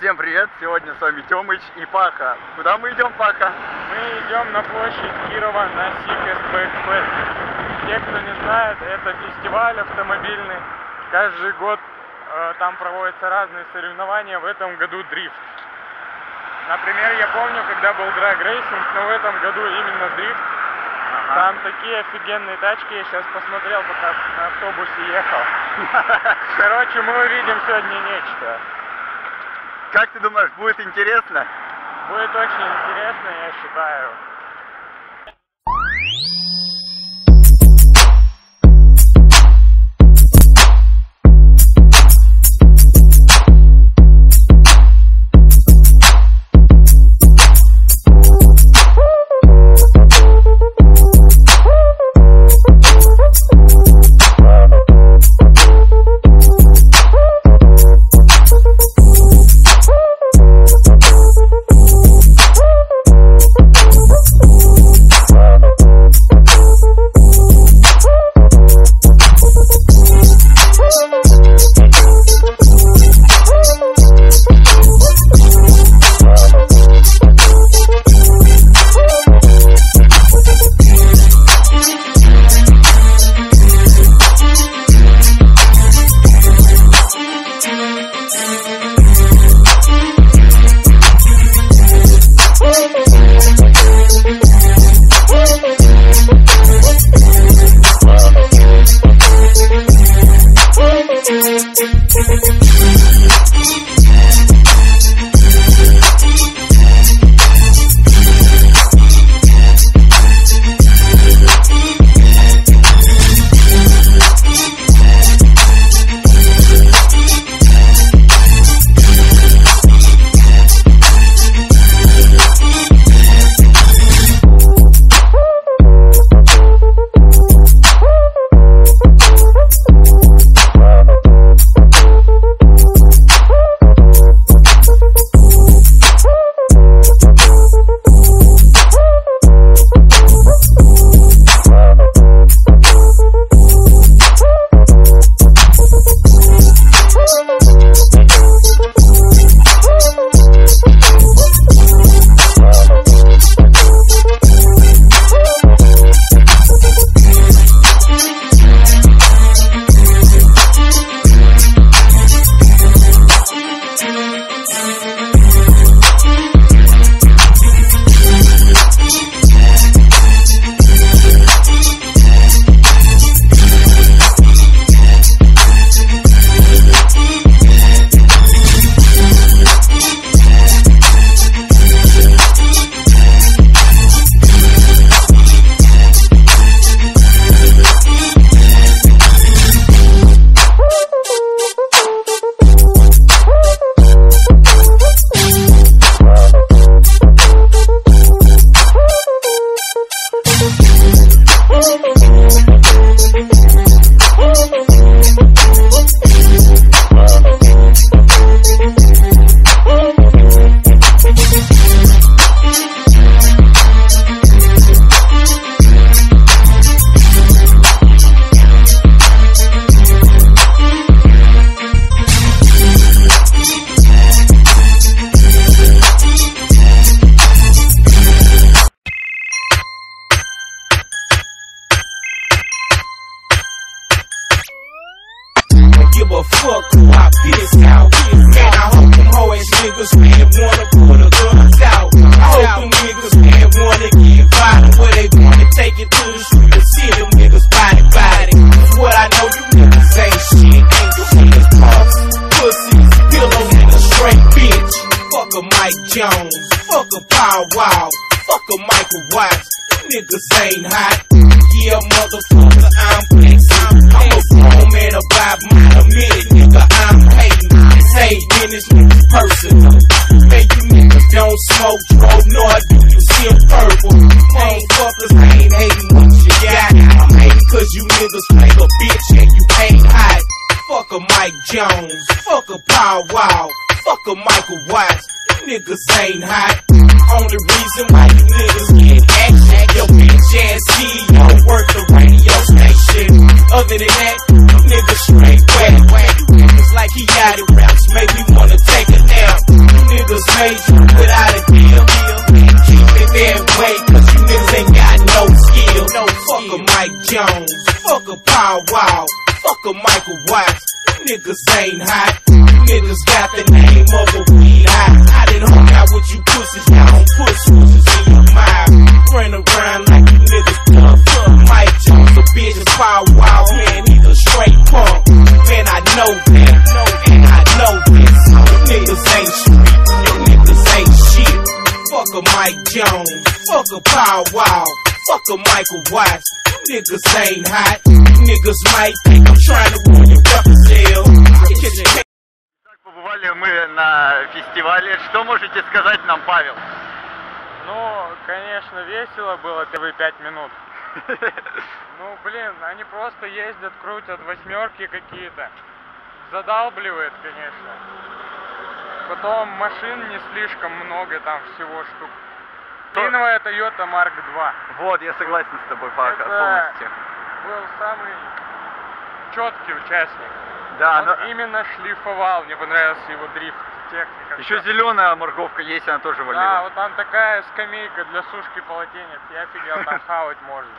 Всем привет! Сегодня с вами Тёмыч и Паха. Куда мы идем, Паха? Мы идем на площадь Кирова на Sickest Wekfest. Те, кто не знает, это фестиваль автомобильный. Каждый год э, там проводятся разные соревнования. В этом году дрифт. Например, я помню, когда был драг-рейсинг, но в этом году именно дрифт. Ага. Там такие офигенные тачки, я сейчас посмотрел, пока на автобусе ехал. Короче, мы увидим сегодня нечто. Как ты думаешь, будет интересно? Будет очень интересно, я считаю. Ain't hot. Yeah, motherfucker, I'm flexing. I'm a grown man about my minute, nigga. I'm hating. This ain't business, niggas personal. Man, you niggas don't smoke dope, nor do you see purple. Motherfuckers ain't hating what you got. I'm hating cause you niggas like a bitch and you ain't hot. Fuck a Mike Jones, fuck a Power Wow, fuck a Michael Watts. You niggas ain't hot. Only reason why you niggas get action, your bitch ass CEO worth the radio station. Other than that, nigga straight whack. It's like he got it raps, make me wanna take a nap. Niggas made you without a deal. Keep it that way, cause you niggas ain't got no skill. No fuck a Mike Jones, fuck a Pow Wow, fuck a Michael Watts. Niggas ain't hot. Niggas got the name of a weed. I, I done hung out with you pussies, now I'm pussies in your mind. Run around. Jones, fuck a Wow, fuck a Michael Watts. You niggas ain't hot. You niggas might think I'm trying to ruin your record sale. Побывали мы на фестивале. Что можете сказать нам, Павел? Ну, конечно, весело было первые пять минут. Ну, блин, они просто ездят, крутят восьмерки какие-то. Задалбливает, конечно. Потом машин не слишком много, там всего штук. Длинного Toyota Mark 2. Вот, я согласен с тобой Это- полностью. Был самый четкий участник. Да, Он но именно шлифовал, мне понравился его дрифт, техника. еще зеленая морковка есть, она тоже Да, валила. вот там такая скамейка для сушки полотенец, я офигел, там хавать можно.